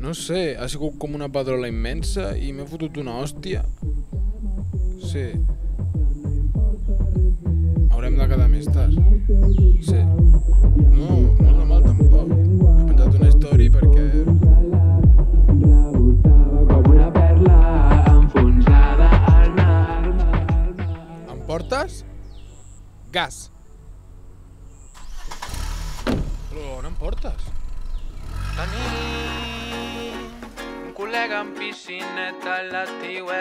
No sé, ha sigut com una pedrola immensa i m'he fotut una hòstia. Sí. Haurem de quedar més tard. Sí. No, no és normal tampoc. He penjat una història perquè... com una perla enfonsada al mar. Em portes? Gas. Però on em portes? Tenim col·lega amb piscineta a l'estiuet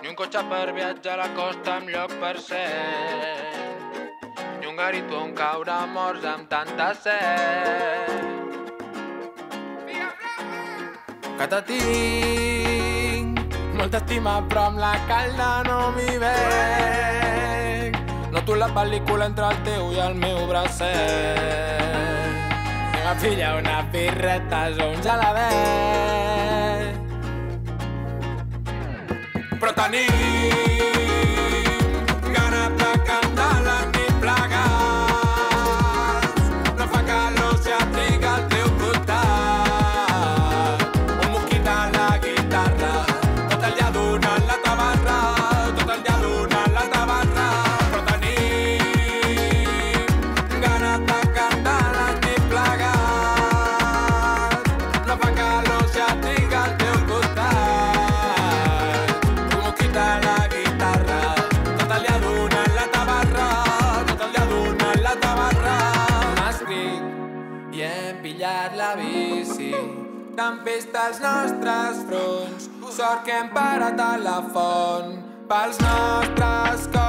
i un cotxe per viatjar a la costa amb lloc per ser i un garito on caure morts amb tanta set. Que te tinc. Molta estima però amb la calda no m'hi veig. Noto la pel·lícula entre el teu i el meu bracet Anem a pillar una birreta o un geladet Però tenim pillat la bici. Tempesta als nostres fronts Sort que hem parat a la font. Pels nostres cors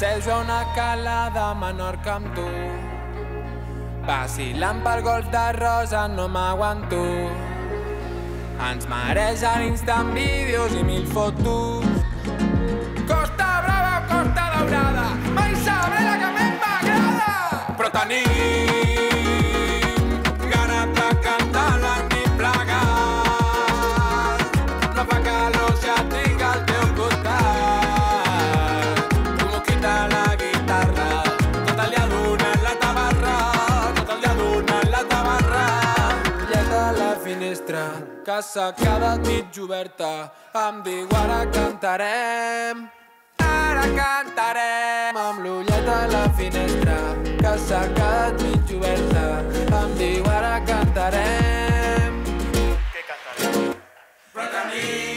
Fantasejo una calada Menorca amb tu. Vacilant pel golf de Rosa no m'aguanto. Ens mareja l'instant vídeos i mil fotos. Costa Brava Costa Daurada Mai sabré la que més m'agrada Però tenim finestra Casa cada nit oberta Em diu ara cantarem Ara cantarem amb l'ullet a la finestra Casa cada nit oberta Em diu ara cantarem Què cantarem? Però tenim